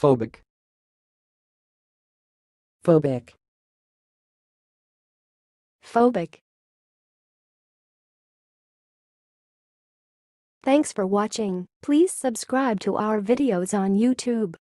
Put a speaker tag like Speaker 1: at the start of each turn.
Speaker 1: Phobic.
Speaker 2: phobic,
Speaker 3: Phobic. Thanks for watching. Please subscribe to our videos on YouTube.